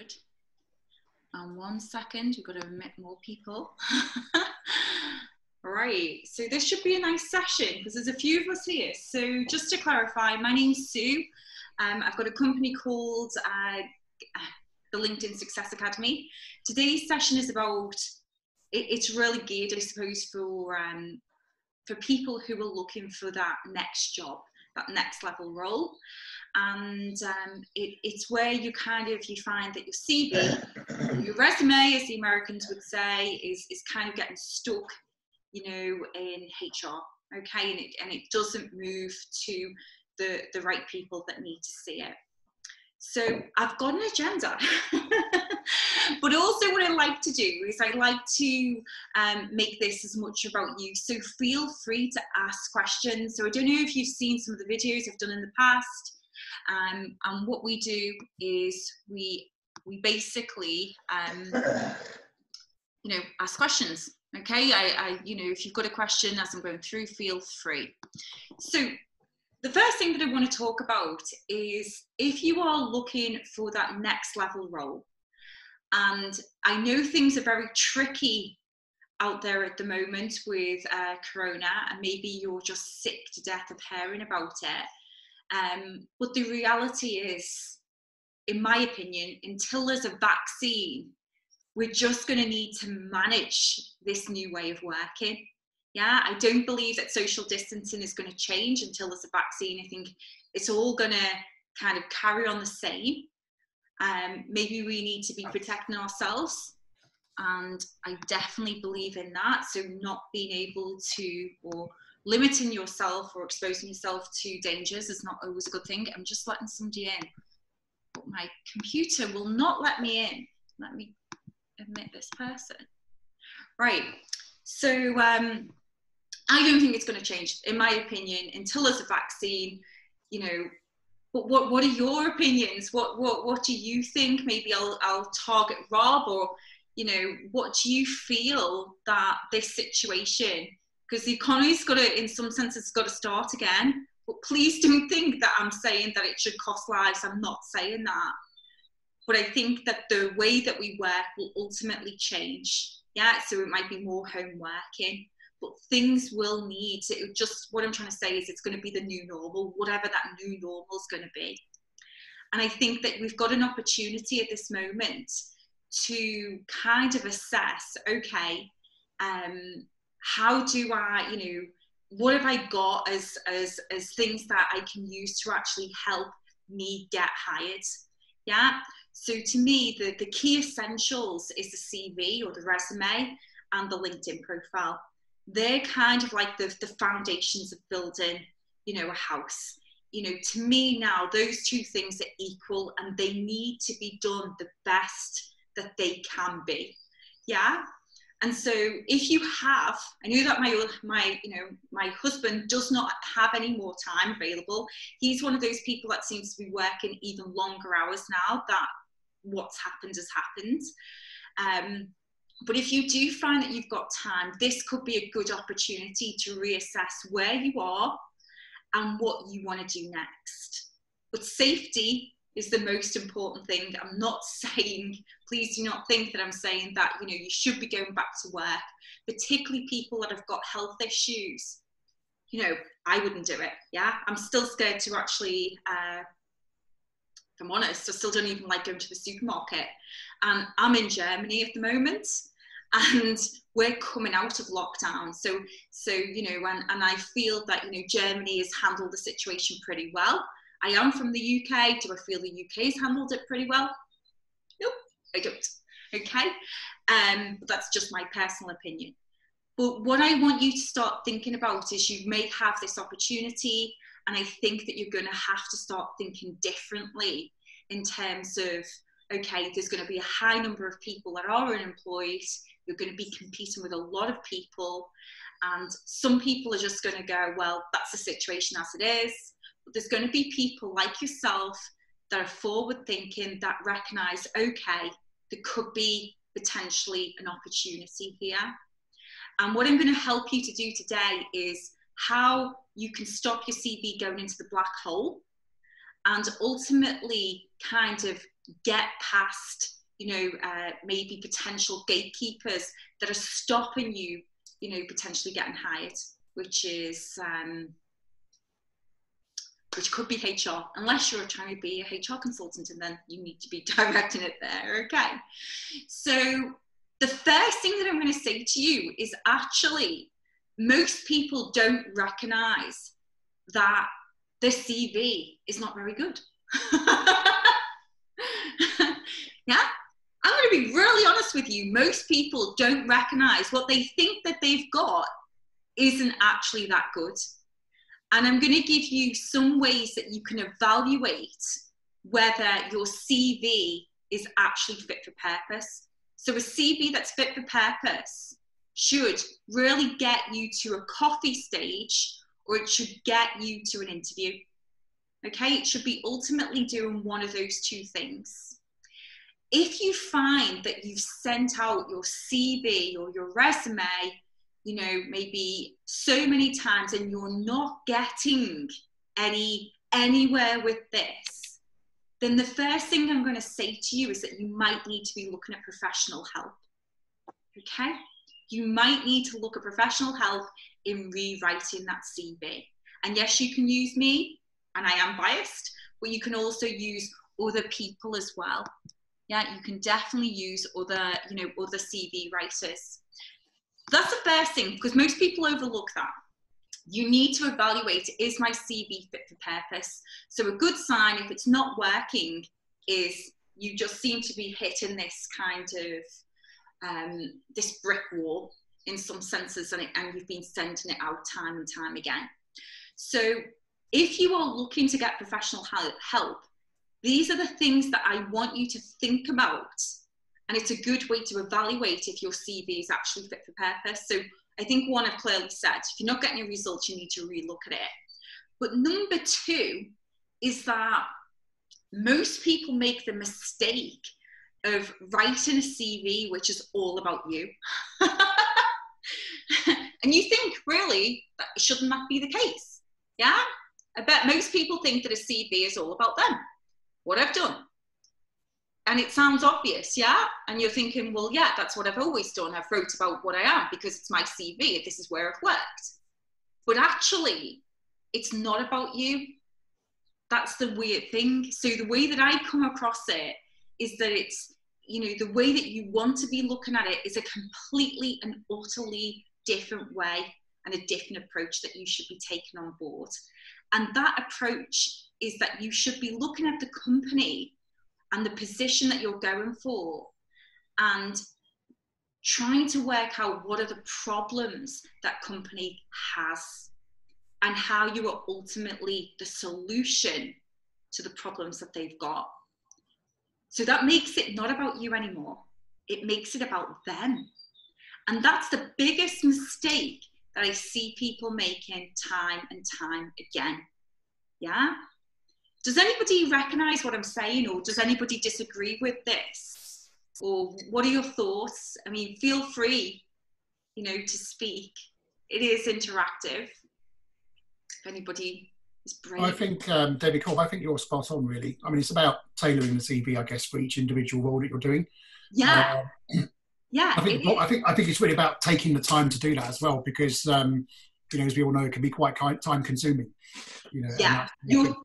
Good. And one second, we've got to admit more people. right, so this should be a nice session because there's a few of us here. So just to clarify, my name's Sue. Um, I've got a company called uh, the LinkedIn Success Academy. Today's session is about, it, it's really geared, I suppose, for, um, for people who are looking for that next job, that next level role and um, it, it's where you kind of you find that your CV, your resume, as the Americans would say, is is kind of getting stuck, you know, in HR. Okay, and it and it doesn't move to the the right people that need to see it. So I've got an agenda. but also what I like to do is I like to um, make this as much about you. So feel free to ask questions. So I don't know if you've seen some of the videos I've done in the past. Um, and what we do is we we basically um, you know ask questions. Okay, I, I you know if you've got a question as I'm going through, feel free. So the first thing that I want to talk about is if you are looking for that next level role, and I know things are very tricky out there at the moment with uh, Corona, and maybe you're just sick to death of hearing about it. Um, but the reality is, in my opinion, until there's a vaccine, we're just going to need to manage this new way of working. Yeah, I don't believe that social distancing is going to change until there's a vaccine. I think it's all going to kind of carry on the same. Um, maybe we need to be protecting ourselves. And I definitely believe in that. So, not being able to, or limiting yourself or exposing yourself to dangers is not always a good thing. I'm just letting somebody in. But my computer will not let me in. Let me admit this person. Right. So um, I don't think it's going to change, in my opinion, until there's a vaccine. You know, but what what are your opinions? What what what do you think? Maybe I'll I'll target Rob or you know what do you feel that this situation because the economy's got to, in some sense, it's got to start again. But please don't think that I'm saying that it should cost lives. I'm not saying that. But I think that the way that we work will ultimately change. Yeah, so it might be more home working, but things will need to just what I'm trying to say is it's going to be the new normal, whatever that new normal is going to be. And I think that we've got an opportunity at this moment to kind of assess okay, um, how do I, you know, what have I got as as as things that I can use to actually help me get hired? Yeah. So to me, the, the key essentials is the CV or the resume and the LinkedIn profile. They're kind of like the, the foundations of building, you know, a house. You know, to me now, those two things are equal and they need to be done the best that they can be. Yeah. And so if you have, I knew that my, my, you know, my husband does not have any more time available. He's one of those people that seems to be working even longer hours now that what's happened has happened. Um, but if you do find that you've got time, this could be a good opportunity to reassess where you are and what you want to do next. But safety is the most important thing. I'm not saying, please do not think that I'm saying that, you know, you should be going back to work, particularly people that have got health issues. You know, I wouldn't do it. Yeah. I'm still scared to actually, uh, I'm honest, I still don't even like going to the supermarket. And I'm in Germany at the moment and we're coming out of lockdown. So, so, you know, and, and I feel that, you know, Germany has handled the situation pretty well I am from the UK. Do I feel the UK's handled it pretty well? Nope, I don't. Okay, um, but that's just my personal opinion. But what I want you to start thinking about is you may have this opportunity, and I think that you're going to have to start thinking differently in terms of okay, there's going to be a high number of people that are unemployed. You're going to be competing with a lot of people, and some people are just going to go, well, that's the situation as it is But there's going to be people like yourself that are forward thinking that recognize okay there could be potentially an opportunity here and what i'm going to help you to do today is how you can stop your cv going into the black hole and ultimately kind of get past, you know, uh, maybe potential gatekeepers that are stopping you, you know, potentially getting hired, which is, um, which could be HR, unless you're trying to be a HR consultant and then you need to be directing it there. Okay. So the first thing that I'm going to say to you is actually most people don't recognize that the CV is not very good. yeah? I'm going to be really honest with you. Most people don't recognize what they think that they've got isn't actually that good. And I'm going to give you some ways that you can evaluate whether your CV is actually fit for purpose. So, a CV that's fit for purpose should really get you to a coffee stage or it should get you to an interview. Okay, it should be ultimately doing one of those two things. If you find that you've sent out your CV or your resume you know, maybe so many times and you're not getting any anywhere with this, then the first thing I'm going to say to you is that you might need to be looking at professional help. Okay? You might need to look at professional help in rewriting that CV. And yes, you can use me, and I am biased, but you can also use other people as well. Yeah, you can definitely use other, you know, other CV writers. That's the first thing because most people overlook that. You need to evaluate is my CV fit for purpose? So, a good sign if it's not working is you just seem to be hitting this kind of um, this brick wall in some senses and, it, and you've been sending it out time and time again. So, if you are looking to get professional help, these are the things that I want you to think about and it's a good way to evaluate if your CV is actually fit for purpose. So I think one I've clearly said, if you're not getting a result, you need to relook at it. But number two is that most people make the mistake of writing a CV which is all about you. and you think, really, that shouldn't that be the case? Yeah? I bet most people think that a CV is all about them. What I've done, and it sounds obvious, yeah? And you're thinking, well, yeah, that's what I've always done. I've wrote about what I am because it's my CV. This is where I've worked. But actually, it's not about you. That's the weird thing. So the way that I come across it is that it's, you know, the way that you want to be looking at it is a completely and utterly different way and a different approach that you should be taking on board. And that approach is that you should be looking at the company and the position that you're going for and trying to work out what are the problems that company has and how you are ultimately the solution to the problems that they've got. So that makes it not about you anymore. It makes it about them. And that's the biggest mistake that I see people making time and time again. Yeah? Does anybody recognize what I'm saying, or does anybody disagree with this? Or what are your thoughts? I mean, feel free, you know, to speak. It is interactive. If anybody is brave. I think, um, Debbie Cobb, I think you're spot on, really. I mean, it's about tailoring the CV, I guess, for each individual role that you're doing. Yeah. Uh, yeah. I think, I think, I think it's really about taking the time to do that as well, because, um, you know, as we all know, it can be quite time consuming. You know, yeah. You're,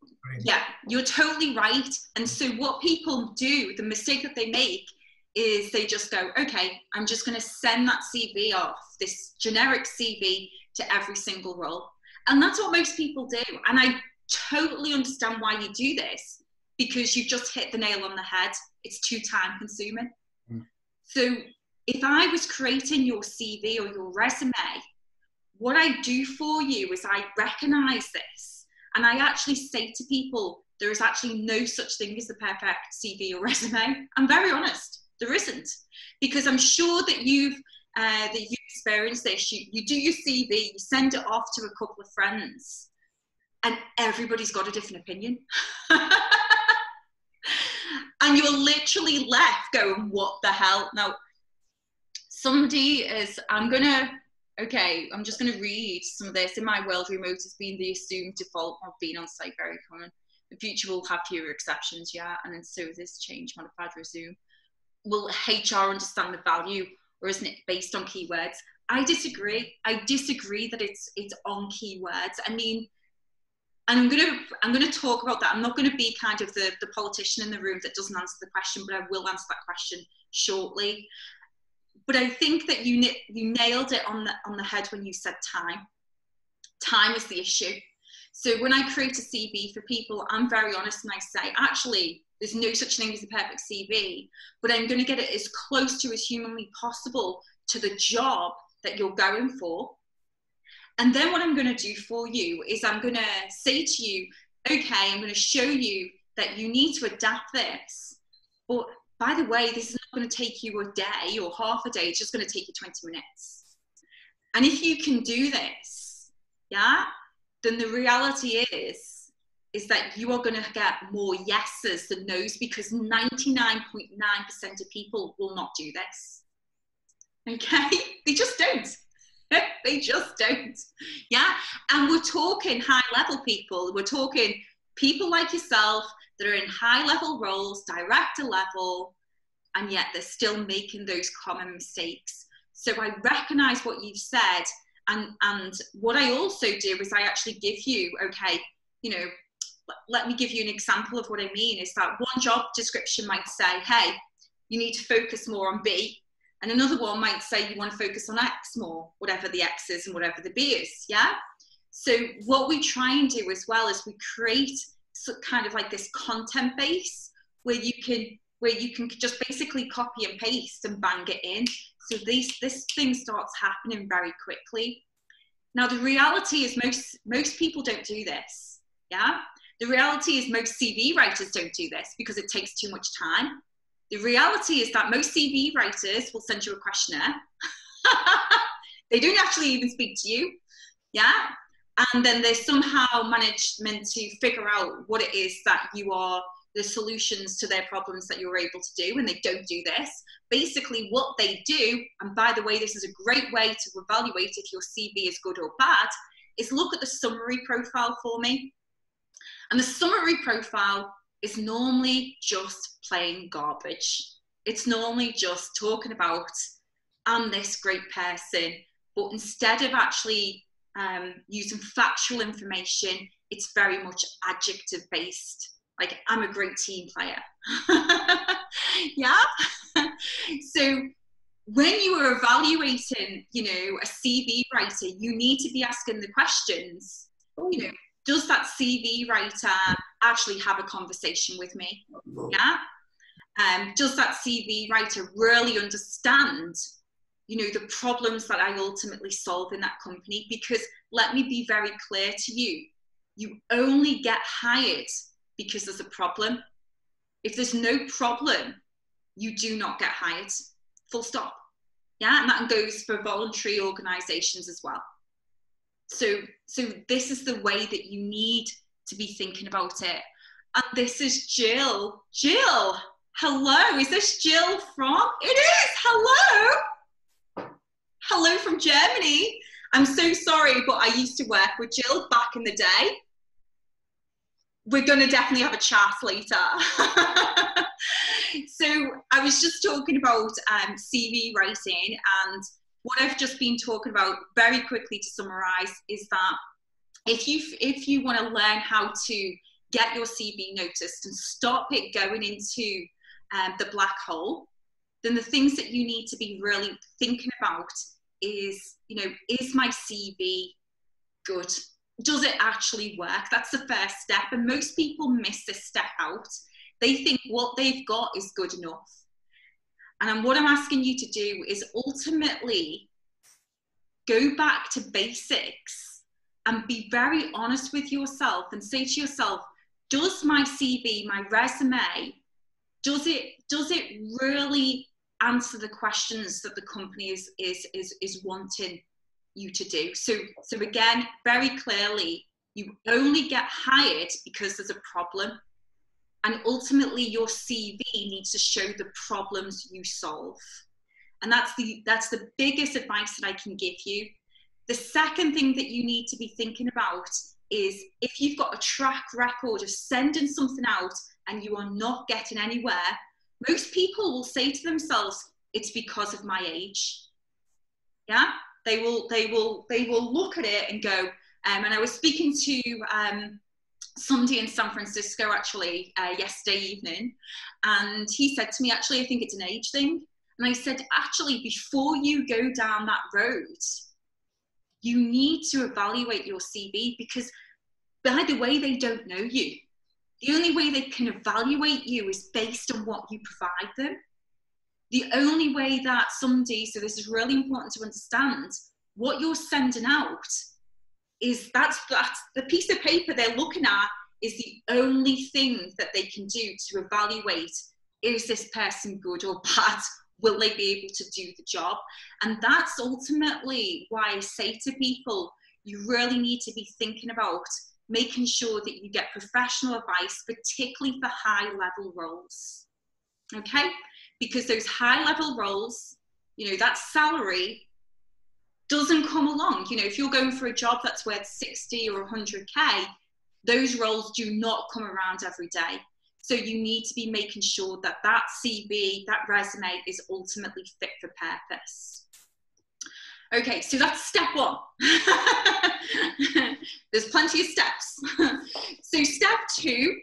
yeah, you're totally right. And so, what people do, the mistake that they make is they just go, okay, I'm just going to send that CV off, this generic CV to every single role. And that's what most people do. And I totally understand why you do this because you've just hit the nail on the head. It's too time consuming. Mm. So, if I was creating your CV or your resume, what I do for you is I recognize this and I actually say to people, there is actually no such thing as the perfect CV or resume. I'm very honest, there isn't, because I'm sure that you've uh, that you experience this. You, you do your CV, you send it off to a couple of friends, and everybody's got a different opinion. and you're literally left going, "What the hell?" Now, somebody is. I'm gonna okay, I'm just going to read some of this. In my world, remote has been the assumed default of being on site very common. The future will have fewer exceptions, yeah, and then so this change modified resume. Will HR understand the value, or isn't it based on keywords? I disagree. I disagree that it's it's on keywords. I mean, I'm gonna I'm gonna talk about that. I'm not gonna be kind of the the politician in the room that doesn't answer the question, but I will answer that question shortly. But I think that you you nailed it on the on the head when you said time. Time is the issue. So when I create a CV for people, I'm very honest and I say, actually, there's no such thing as a perfect CV, but I'm going to get it as close to as humanly possible to the job that you're going for. And then what I'm going to do for you is I'm going to say to you, okay, I'm going to show you that you need to adapt this. But by the way, this is not going to take you a day or half a day, it's just going to take you 20 minutes. And if you can do this, yeah, then the reality is is that you are going to get more yeses than no's because 99.9% of people will not do this. Okay? They just don't. they just don't. Yeah? And we're talking high level people. We're talking people like yourself that are in high level roles, director level, and yet they're still making those common mistakes. So I recognize what you've said and and what i also do is i actually give you okay you know let me give you an example of what i mean is that one job description might say hey you need to focus more on b and another one might say you want to focus on x more whatever the x is and whatever the b is yeah so what we try and do as well is we create kind of like this content base where you can where you can just basically copy and paste and bang it in so this this thing starts happening very quickly. Now the reality is most most people don't do this. Yeah. The reality is most CV writers don't do this because it takes too much time. The reality is that most CV writers will send you a questionnaire. they don't actually even speak to you. Yeah. And then there's somehow management to figure out what it is that you are the solutions to their problems that you're able to do and they don't do this basically what they do and by the way this is a great way to evaluate if your cv is good or bad is look at the summary profile for me and the summary profile is normally just plain garbage. It's normally just talking about i'm this great person but instead of actually um, using factual information it's very much adjective based like i'm a great team player. Yeah? So when you are evaluating you know a cv writer you need to be asking the questions. You know does that cv writer actually have a conversation with me yeah um, does that cv writer really understand you know the problems that i ultimately solve in that company because let me be very clear to you you only get hired because there's a problem. If there's no problem, you do not get hired. Full stop. Yeah, and that goes for voluntary organizations as well. So, so this is the way that you need to be thinking about it. And this is Jill. Jill, hello. Is this Jill from? It is. Hello. Hello from Germany. I'm so sorry, but I used to work with Jill back in the day we're going to definitely have a chat later. so I was just talking about um, CV writing, and what I've just been talking about very quickly to summarize is that if you if you want to learn how to get your CV noticed and stop it going into um, the black hole, then the things that you need to be really thinking about is, you know, is my CV good? does it actually work? That's the first step. And most people miss this step out. They think what they've got is good enough. And what I'm asking you to do is ultimately go back to basics and be very honest with yourself and say to yourself, does my CV, my resume, does it does it really answer the questions that the company is is is, is wanting you to do. So, so again, very clearly, you only get hired because there's a problem. And ultimately, your CV needs to show the problems you solve. And that's the, that's the biggest advice that I can give you. The second thing that you need to be thinking about is if you've got a track record of sending something out and you are not getting anywhere, most people will say to themselves, it's because of my age. Yeah, they will, they will, they will look at it and go. Um, and I was speaking to um, somebody in San Francisco actually uh, yesterday evening, and he said to me, actually, I think it's an age thing. And I said, actually, before you go down that road, you need to evaluate your CV because, by the way, they don't know you. The only way they can evaluate you is based on what you provide them. The only way that somebody, so this is really important to understand, what you're sending out is that's that's the piece of paper they're looking at is the only thing that they can do to evaluate is this person good or bad? Will they be able to do the job? And that's ultimately why i say to people you really need to be thinking about making sure that you get professional advice particularly for high level roles. Okay? Because those high level roles you know that salary doesn't come along. You know, if you're going for a job that's worth 60 or 100K, those roles do not come around every day. So you need to be making sure that that CV, that resume is ultimately fit for purpose. Okay, so that's step one. There's plenty of steps. so step two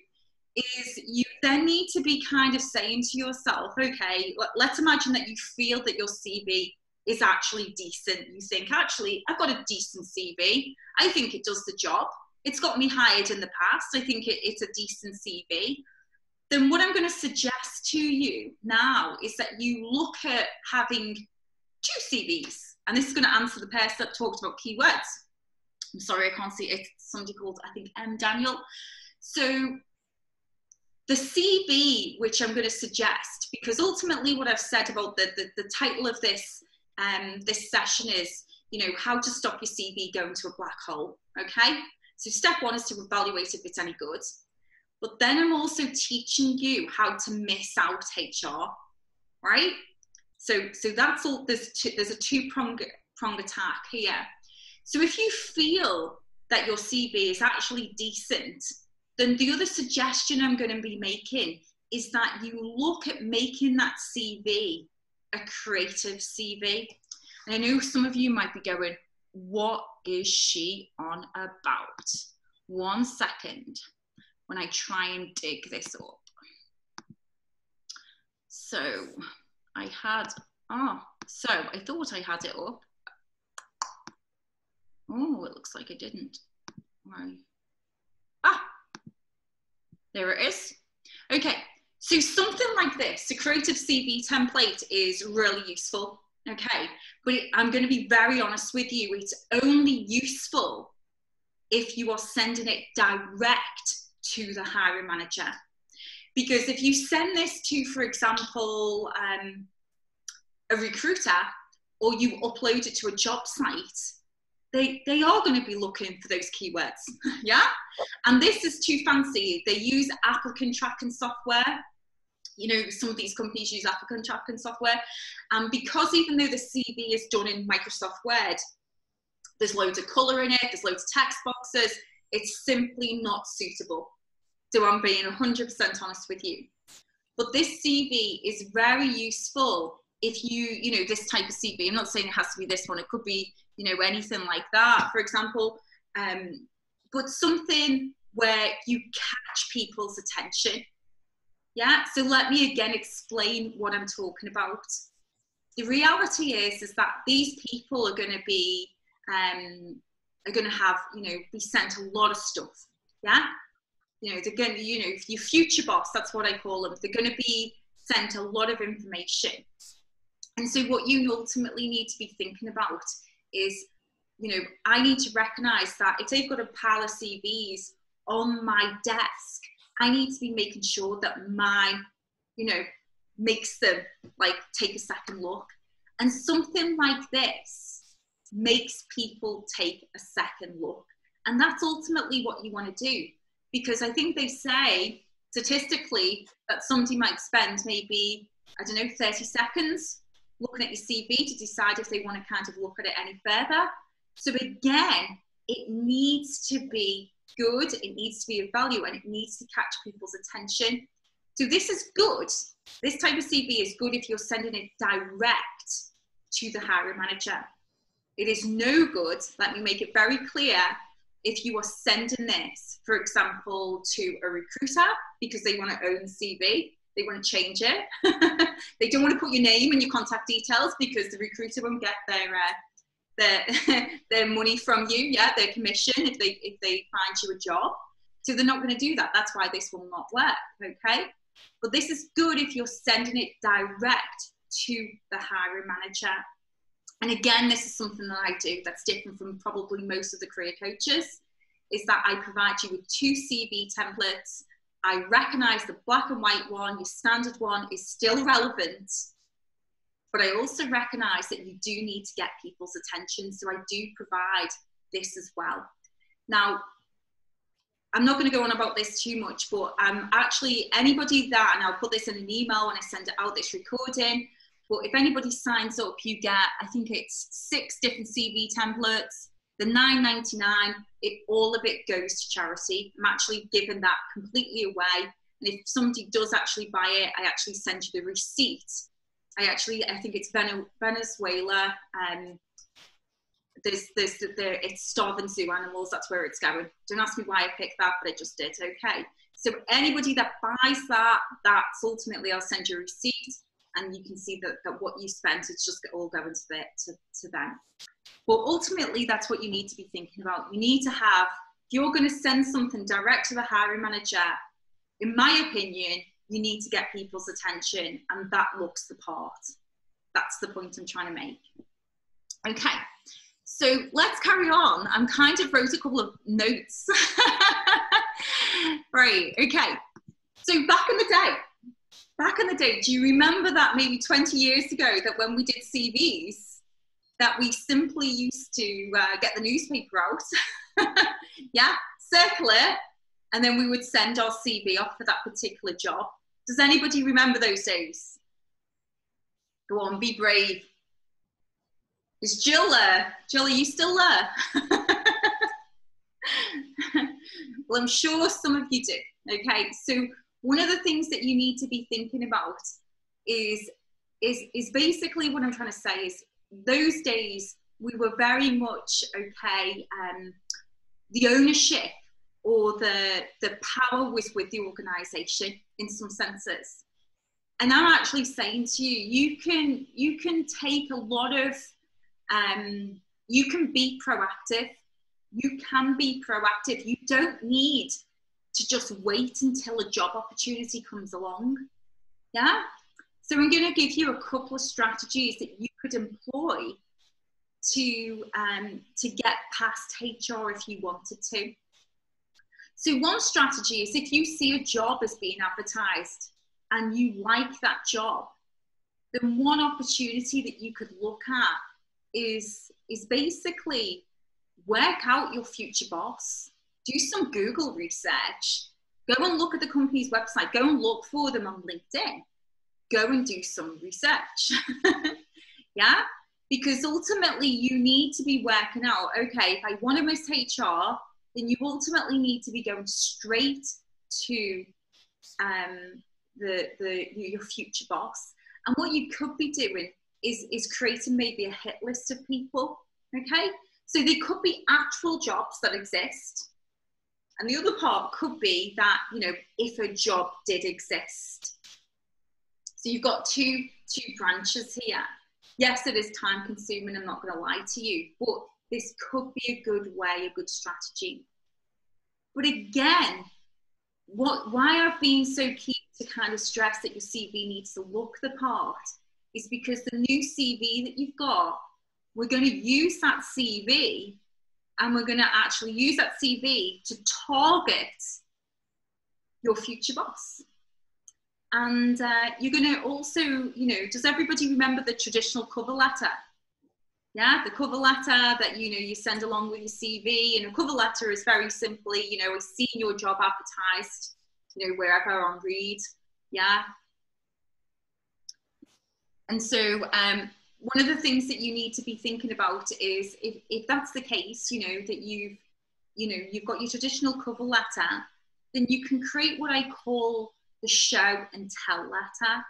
is you then need to be kind of saying to yourself, okay, let's imagine that you feel that your CV is actually decent. You think, actually, I've got a decent CV. I think it does the job. It's got me hired in the past. I think it, it's a decent CV. Then, what I'm going to suggest to you now is that you look at having two CVs. And this is going to answer the person that talked about keywords. I'm sorry, I can't see it. Somebody called, I think, M. Daniel. So, the CV, which I'm going to suggest, because ultimately what I've said about the, the, the title of this um, this session is, you know, how to stop your CV going to a black hole. Okay. So step one is to evaluate if it's any good. But then I'm also teaching you how to miss out HR, right? So, so that's all. There's two, there's a two prong prong attack here. So if you feel that your CV is actually decent, then the other suggestion I'm going to be making is that you look at making that CV a creative CV. And I know some of you might be going, what is she on about? One second when I try and dig this up. So I had, ah, oh, so I thought I had it up. Oh, it looks like I didn't. Right. Ah, there it is. Okay, so something like this, a creative CV template is really useful, okay? But I'm going to be very honest with you, it's only useful if you are sending it direct to the hiring manager. Because if you send this to, for example, um, a recruiter or you upload it to a job site, they, they are going to be looking for those keywords, yeah? And this is too fancy. They use applicant tracking software you know, some of these companies use applicant tracking software. And because even though the CV is done in Microsoft Word, there's loads of color in it, there's loads of text boxes, it's simply not suitable. So I'm being 100% honest with you. But this CV is very useful if you, you know, this type of CV. I'm not saying it has to be this one, it could be, you know, anything like that, for example. Um, but something where you catch people's attention yeah, so let me again explain what I'm talking about. The reality is, is that these people are going to be, um, are going to have, you know, be sent a lot of stuff. Yeah, you know, they're going to, you know, your future boss, that's what I call them. They're going to be sent a lot of information. And so, what you ultimately need to be thinking about is, you know, I need to recognize that if they've got a pile of CVs on my desk, I need to be making sure that my, you know, makes them like take a second look. And something like this makes people take a second look. And that's ultimately what you want to do. Because I think they say statistically that somebody might spend maybe, I don't know, 30 seconds looking at your CV to decide if they want to kind of look at it any further. So again, it needs to be good, it needs to be of value, and it needs to catch people's attention. So this is good. This type of CV is good if you're sending it direct to the hiring manager. It is no good, let me make it very clear, if you are sending this, for example, to a recruiter because they want to own CV, they want to change it. they don't want to put your name and your contact details because the recruiter won't get their uh, their their money from you, yeah, their commission if they if they find you a job. So they're not going to do that. That's why this will not work. Okay, but this is good if you're sending it direct to the hiring manager. And again, this is something that I do that's different from probably most of the career coaches. Is that I provide you with two CV templates. I recognize the black and white one, your standard one is still relevant, but I also recognize that you do need to get people's attention. So I do provide this as well. Now, I'm not going to go on about this too much, but um, actually, anybody that, and I'll put this in an email when I send it out, this recording. But if anybody signs up, you get, I think it's six different CV templates. The 9.99, it all of it goes to charity. I'm actually giving that completely away. And if somebody does actually buy it, I actually send you the receipt I actually I think it's Venezuela. Um, there's there's there it's starving zoo animals. That's where it's going. Don't ask me why I picked that, but I just did. Okay. So anybody that buys that, that's ultimately I'll send you a receipt, and you can see that, that what you spent it's just all going to, the, to, to them. But ultimately, that's what you need to be thinking about. You need to have if you're going to send something direct to the hiring manager. In my opinion, you need to get people's attention, and that looks the part. That's the point I'm trying to make. Okay, so let's carry on. I'm kind of wrote a couple of notes. right, okay. So back in the day, back in the day, do you remember that maybe 20 years ago that when we did CVs, that we simply used to uh, get the newspaper out, yeah, circle it, and then we would send our CV off for that particular job. Does anybody remember those days? Go on, be brave. Is Jill there? Jill, are you still there? well, I'm sure some of you do. Okay, so one of the things that you need to be thinking about is is is basically what I'm trying to say is those days we were very much okay. Um, the ownership or the the power was with the organization in some senses. And i'm actually saying to you you can you can take a lot of um, you can be proactive. You can be proactive. You don't need to just wait until a job opportunity comes along. Yeah? So i'm going to give you a couple of strategies that you could employ to um, to get past hr if you wanted to so, one strategy is if you see a job as being advertised and you like that job, then one opportunity that you could look at is, is basically work out your future boss, do some Google research, go and look at the company's website, go and look for them on LinkedIn, go and do some research. yeah? Because ultimately, you need to be working out okay, if I want to miss HR, then you ultimately need to be going straight to um, the, the your future boss. And what you could be doing is is creating maybe a hit list of people. Okay, so there could be actual jobs that exist, and the other part could be that you know if a job did exist. So you've got two two branches here. Yes, it is time consuming. I'm not going to lie to you, but this could be a good way, a good strategy. But again, what why I've been so keen to kind of stress that your CV needs to look the part is because the new CV that you've got, we're going to use that CV and we're going to actually use that CV to target your future boss. And uh, you're going to also, you know, does everybody remember the traditional cover letter? Yeah the cover letter that you know you send along with your cv and a cover letter is very simply you know seeing your job advertised you know wherever on Reed yeah and so um, one of the things that you need to be thinking about is if, if that's the case, you know, that you've, you know, you've got your traditional cover letter, then you can create what I call the show and tell letter.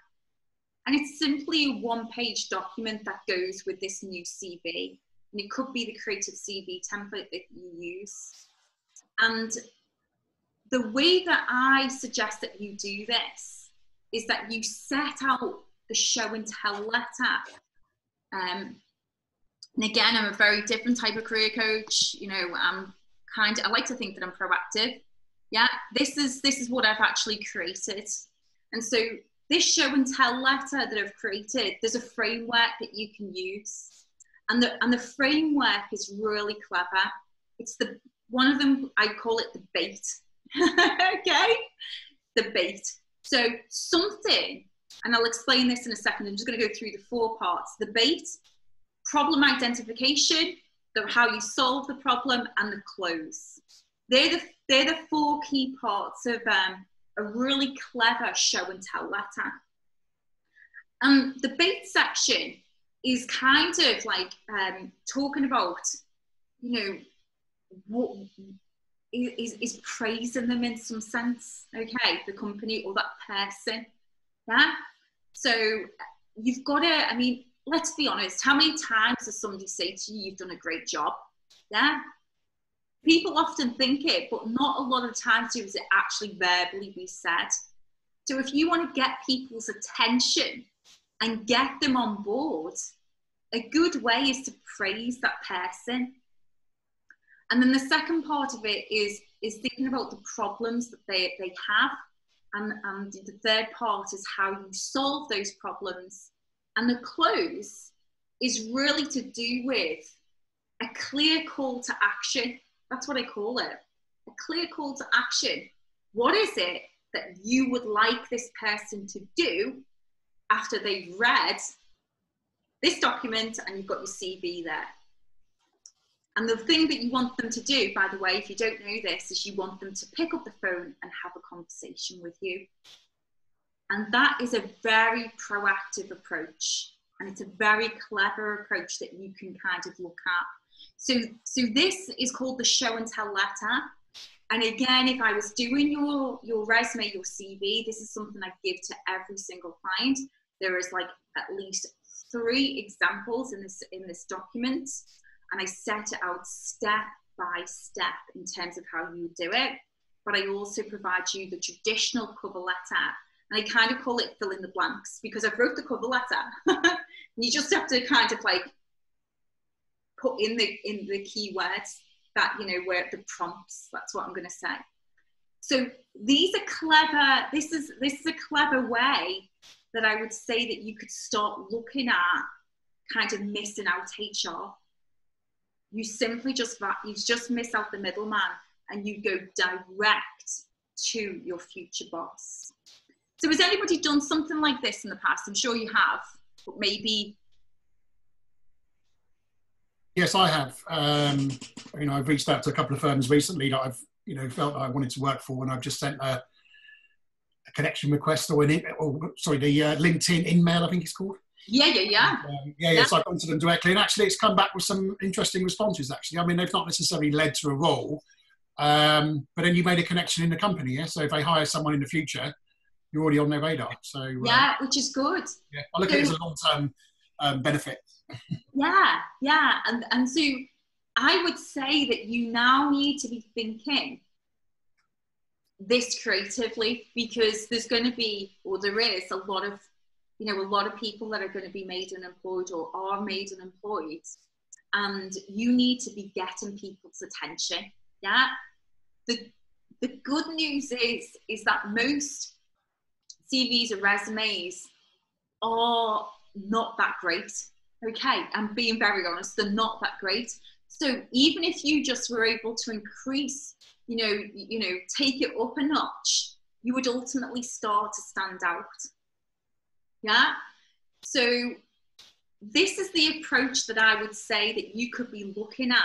And it's simply a one page document that goes with this new CV. And it could be the creative CV template that you use. And the way that I suggest that you do this is that you set out the show and tell letter. Um, and again, I'm a very different type of career coach. You know, I'm kind of, I like to think that I'm proactive. Yeah, this is this is what I've actually created. And so this show and tell letter that I've created, there's a framework that you can use. And the and the framework is really clever. It's the one of them I call it the bait. okay? The bait. So something, and I'll explain this in a second. I'm just going to go through the four parts: the bait, problem identification, the how you solve the problem, and the close. They're the they're the four key parts of um, a really clever show and tell letter. And the bait section is kind of like um, talking about, you know, what is, is praising them in some sense, okay, the company or that person. Yeah. So you've got to, I mean, let's be honest, how many times does somebody say to you, you've done a great job? Yeah. People often think it, but not a lot of times does it actually verbally be said. So if you want to get people's attention and get them on board, a good way is to praise that person and then the second part of it is is thinking about the problems that they, they have. And, and the third part is how you solve those problems. And the close is really to do with a clear call to action. That's what I call it. A clear call to action. What is it that you would like this person to do after they've read this document and you've got your CV there? And the thing that you want them to do, by the way, if you don't know this, is you want them to pick up the phone and have a conversation with you. And that is a very proactive approach. And it's a very clever approach that you can kind of look at. So, so this is called the show and tell letter. And again, if I was doing your, your resume, your CV, this is something I give to every single client. There is like at least three examples in this in this document and I set it out step by step in terms of how you do it. But I also provide you the traditional cover letter. And I kind of call it fill in the blanks because I've wrote the cover letter. you just have to kind of like put in the in the keywords that you know where the prompts. That's what I'm going to say. So these are clever. This is this is a clever way that I would say that you could start looking at kind of missing out HR you simply just you just miss out the middleman and you go direct to your future boss. So has anybody done something like this in the past? I'm sure you have, but maybe. Yes, I have. Um, you know, I've reached out to a couple of firms recently that I've, you know, felt I wanted to work for, and I've just sent a, a connection request or an, or sorry, the uh, LinkedIn InMail, I think it's called. Yeah, yeah, yeah. Um, yeah, yeah, So I've gone to them directly, and actually, it's come back with some interesting responses. Actually, I mean, they've not necessarily led to a role, um, but then you made a connection in the company. Yeah, so if they hire someone in the future, you're already on their radar. So uh, yeah, which is good. Yeah, I look so, at it as a long-term um, benefit. Yeah, yeah, and and so I would say that you now need to be thinking this creatively because there's going to be, or there is, a lot of you know, a lot of people that are going to be made unemployed or are made unemployed, and you need to be getting people's attention. Yeah. The the good news is is that most CVs and resumes are not that great. Okay, I'm being very honest, they're not that great. So even if you just were able to increase, you know, you know, take it up a notch, you would ultimately start to stand out. Yeah. So this is the approach that I would say that you could be looking at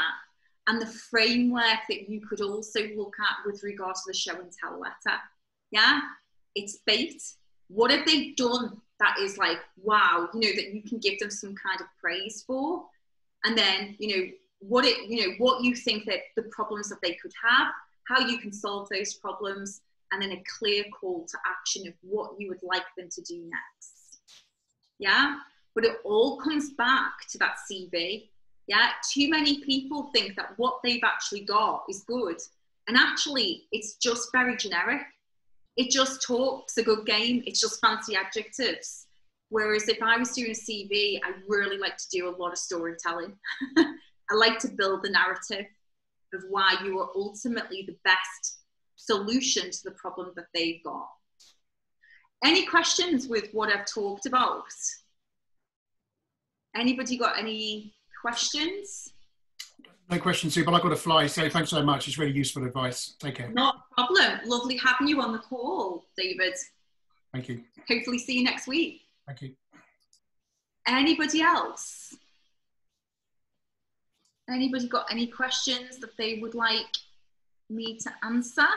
and the framework that you could also look at with regard to the show and tell letter. Yeah. It's bait. What have they done that is like, wow, you know, that you can give them some kind of praise for. And then, you know, what it, you know, what you think that the problems that they could have, how you can solve those problems, and then a clear call to action of what you would like them to do next. Yeah. But it all comes back to that CV. Yeah. Too many people think that what they've actually got is good. And actually, it's just very generic. It just talks a good game. It's just fancy adjectives. Whereas if I was doing a CV, I really like to do a lot of storytelling. I like to build the narrative of why you are ultimately the best solution to the problem that they've got. Any questions with what I've talked about? Anybody got any questions? No questions, Sue, but I've got to fly, so thanks so much. It's really useful advice. Take care. Not a problem. Lovely having you on the call, David. Thank you. Hopefully see you next week. Thank you. Anybody else? Anybody got any questions that they would like me to answer?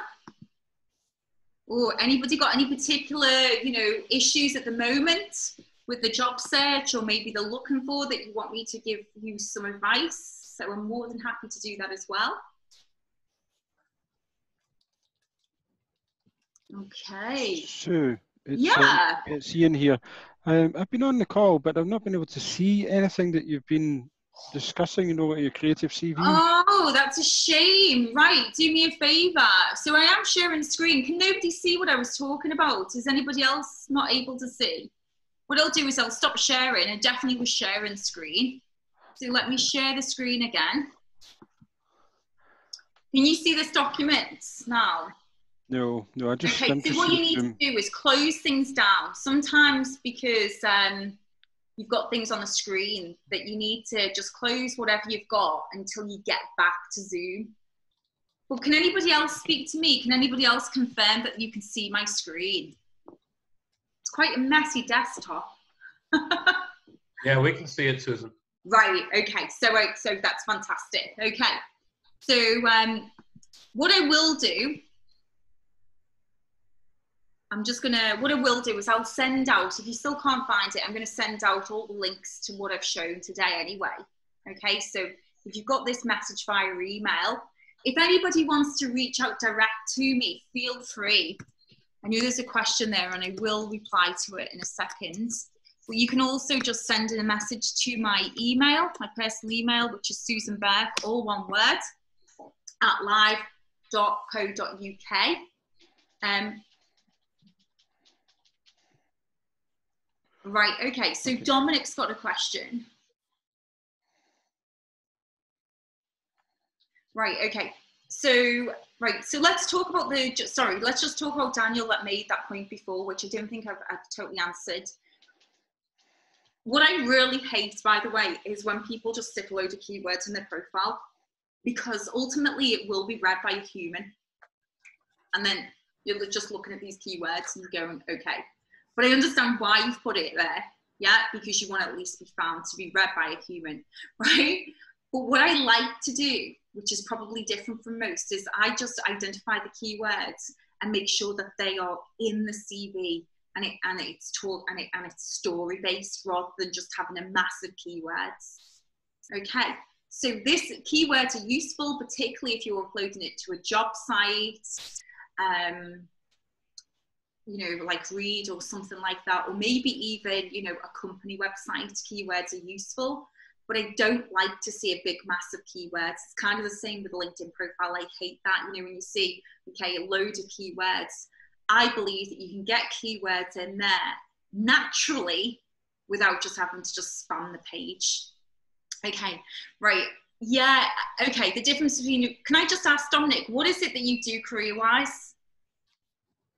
Or anybody got any particular, you know, issues at the moment with the job search or maybe they're looking for that you want me to give you some advice? So I'm more than happy to do that as well. Okay. Sue, it's, yeah. Um, it's Ian here. Um, I've been on the call, but I've not been able to see anything that you've been discussing, you know, your creative CV. Oh, that's a shame. Right, do me a favour. So I am sharing screen. Can nobody see what I was talking about? Is anybody else not able to see? What I'll do is I'll stop sharing. I definitely was sharing screen. So let me share the screen again. Can you see this document now? No, no, I just. Okay, so what you need to do is close things down. Sometimes because um, you've got things on the screen that you need to just close whatever you've got until you get back to Zoom. Well, can anybody else speak to me? Can anybody else confirm that you can see my screen? It's quite a messy desktop. yeah, we can see it, Susan. Right. Okay. So, so that's fantastic. Okay. So, um, what I will do I'm just gonna, what I will do is I'll send out, if you still can't find it, I'm gonna send out all the links to what I've shown today anyway. Okay, so if you've got this message via email, if anybody wants to reach out direct to me, feel free. I know there's a question there and I will reply to it in a second. You can also just send in a message to my email, my personal email, which is Susan Burke, all one word, at live.co.uk. Um, Right, okay. So Dominic's got a question. Right, okay. So, right, so let's talk about the, sorry, let's just talk about Daniel that made that point before, which I don't think I've, I've totally answered. What I really hate, by the way, is when people just stick a load of keywords in their profile because ultimately it will be read by a human. And then you're just looking at these keywords and going, okay, but I understand why you've put it there, yeah, because you want at least be found to be read by a human, right? But what I like to do, which is probably different from most, is I just identify the keywords and make sure that they are in the CV and it and it's talk and it and it's story based rather than just having a massive keywords. Okay, so this keywords are useful, particularly if you're uploading it to a job site. Um, you know, like Reed or something like that, or maybe even, you know, a company website, keywords are useful. But I don't like to see a big, massive keywords. It's kind of the same with LinkedIn profile. I hate that. You know, when you see, okay, a load of keywords, I believe that you can get keywords in there naturally without just having to just spam the page. Okay, right. Yeah, okay. The difference between, can I just ask Dominic, what is it that you do career wise?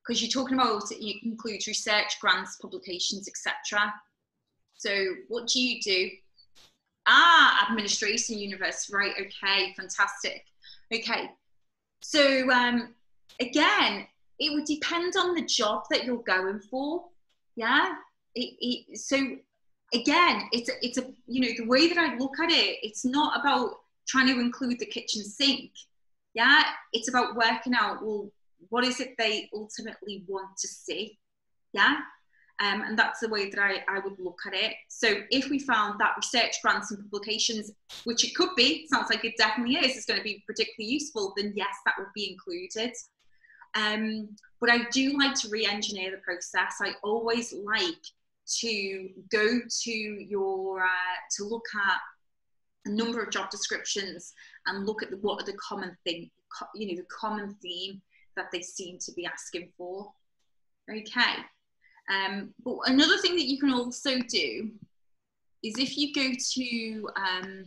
because you're talking about it includes research, grants, publications, etc. So what do you do? Ah, administration university, right? Okay, fantastic. Okay, so um, again, it would depend on the job that you're going for. Yeah. It, it, so again, it's a, it's a you know the way that I look at it, it's not about trying to include the kitchen sink. Yeah, it's about working out well what is it they ultimately want to see yeah Um, and that's the way that I, I would look at it. So if we found that research grants and publications, which it could be, sounds like it definitely is, is going to be particularly useful, then yes, that would be included. Um, but I do like to re-engineer the process. I always like to go to your, uh, to look at a number of job descriptions and look at the, what are the common thing, you know, the common theme that they seem to be asking for. Okay. Um, but another thing that you can also do is if you go to um,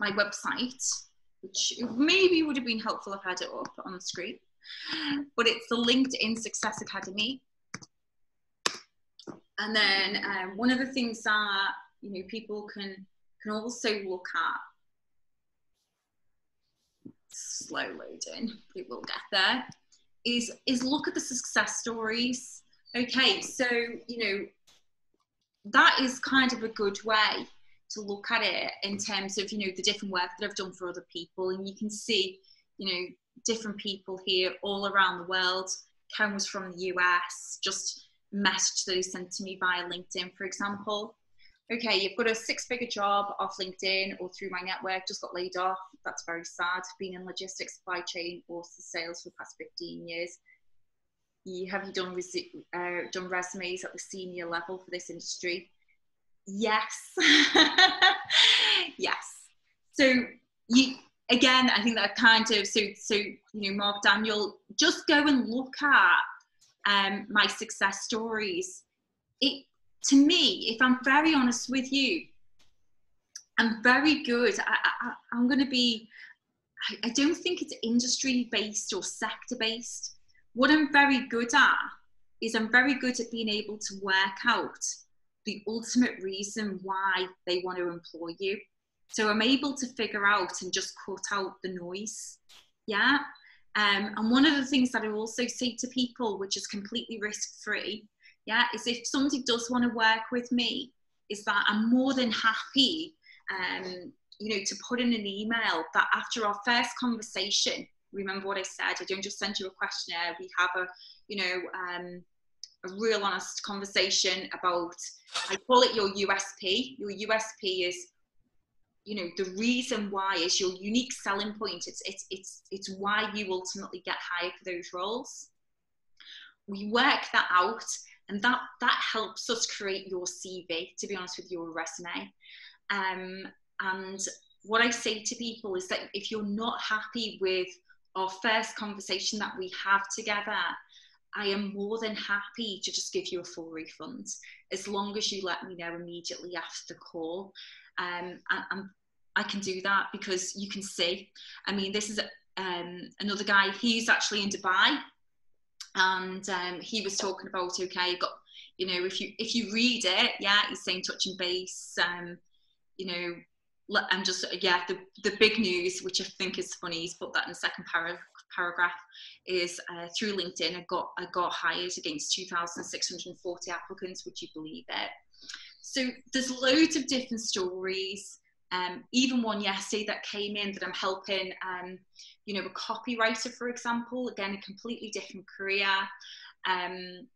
my website, which maybe would have been helpful if I had it up on the screen, but it's the LinkedIn Success Academy. And then um, one of the things that you know people can can also look at slow loading, it will get there, is is look at the success stories Okay, so, you know, that is kind of a good way to look at it in terms of, you know, the different work that I've done for other people. And you can see, you know, different people here all around the world. Ken was from the US, just message that he sent to me via LinkedIn, for example. Okay, you've got a six figure job off LinkedIn or through my network, just got laid off. That's very sad. Been in logistics, supply chain, or sales for the past 15 years you have you done uh, done resumes at the senior level for this industry? Yes, yes. So you again, I think that kind of so so you know, Mark Daniel, just go and look at um, my success stories. It to me, if I'm very honest with you, I'm very good. I, I, I'm going to be. I, I don't think it's industry based or sector based what I'm very good at is I'm very good at being able to work out the ultimate reason why they want to employ you. So I'm able to figure out and just cut out the noise. Yeah. Um, and one of the things that I also say to people, which is completely risk free, yeah, is if somebody does want to work with me, is that I'm more than happy, um, you know, to put in an email that after our first conversation, remember what I said. I don't just send you a questionnaire. We have a, you know, um, a real honest conversation about. I call it your USP. Your USP is, you know, the reason why is your unique selling point. It's it's it's it's why you ultimately get hired for those roles. We work that out, and that that helps us create your CV. To be honest with your resume, um, and what I say to people is that if you're not happy with our first conversation that we have together, I am more than happy to just give you a full refund as long as you let me know immediately after the call. Um, and, I can do that because you can see. I mean, this is um, another guy. He's actually in Dubai, and um, he was talking about okay, you've got you know, if you if you read it, yeah, he's saying touch and base. Um, you know, I'm just yeah the the big news which I think is funny he's put that in the second para- paragraph is uh, through LinkedIn I got I got hired against 2,640 applicants would you believe it so there's loads of different stories um, even one yesterday that came in that I'm helping um, you know a copywriter for example again a completely different career um,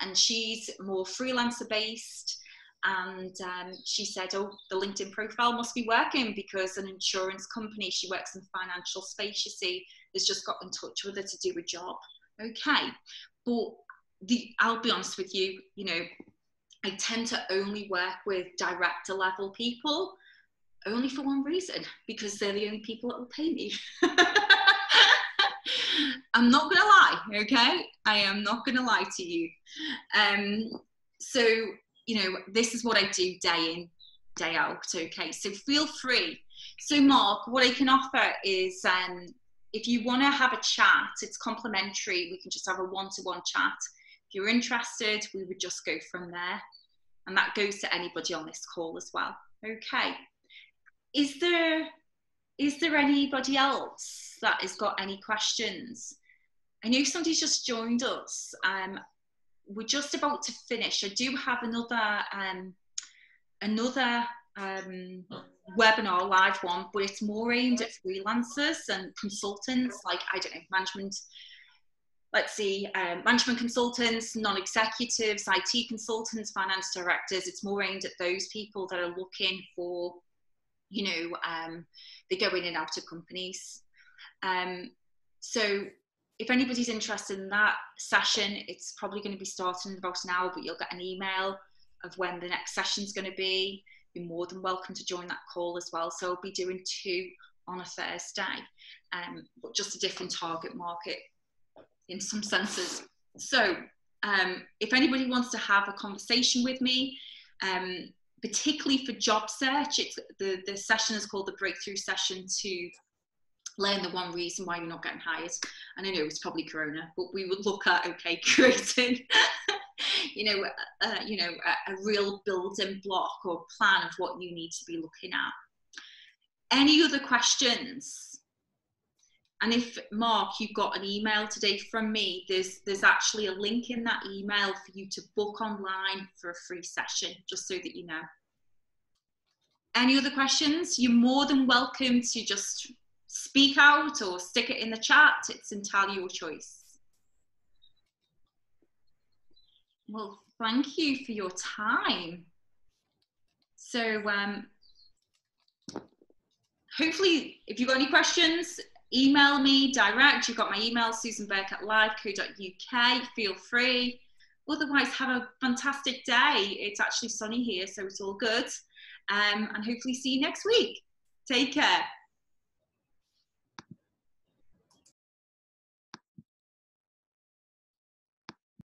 and she's more freelancer based and um, she said, "Oh, the LinkedIn profile must be working because an insurance company she works in financial space. You see, has just got in touch with her to do a job. Okay, but the I'll be honest with you, you know, I tend to only work with director level people, only for one reason because they're the only people that will pay me." I'm not gonna lie, okay? I am not gonna lie to you. Um, so you know, this is what I do day in, day out. Okay, so feel free. So, Mark, what I can offer is um, if you want to have a chat, it's complimentary. We can just have a one to one chat. If you're interested, we would just go from there. And that goes to anybody on this call as well. Okay. Is there is there anybody else that has got any questions? I know somebody's just joined us. Um, we're just about to finish. I do have another um, another um, webinar live one, but it's more aimed at freelancers and consultants, like I don't know, management let's see, um, management consultants, non-executives, IT consultants, finance directors. It's more aimed at those people that are looking for, you know, um, they go in and out of companies. Um, so if anybody's interested in that session, it's probably going to be starting in about an hour, but you'll get an email of when the next session is going to be. You're more than welcome to join that call as well. So I'll be doing two on a Thursday, um, but just a different target market in some senses. So um, if anybody wants to have a conversation with me, um, particularly for job search, it's, the, the session is called the breakthrough session to learn the one reason why you're not getting hired. And I know it's probably Corona, but we would look at okay, creating, you know, uh, you know, a, a real building block or plan of what you need to be looking at. Any other questions? And if Mark, you got an email today from me, there's there's actually a link in that email for you to book online for a free session, just so that you know. Any other questions? You're more than welcome to just speak out or stick it in the chat. It's entirely your choice. Well, thank you for your time. So um, hopefully, if you've got any questions, email me direct. You've got my email, Susan Burke at live.co.uk. Feel free. Otherwise, have a fantastic day. It's actually sunny here, so it's all good. Um, and hopefully see you next week. Take care.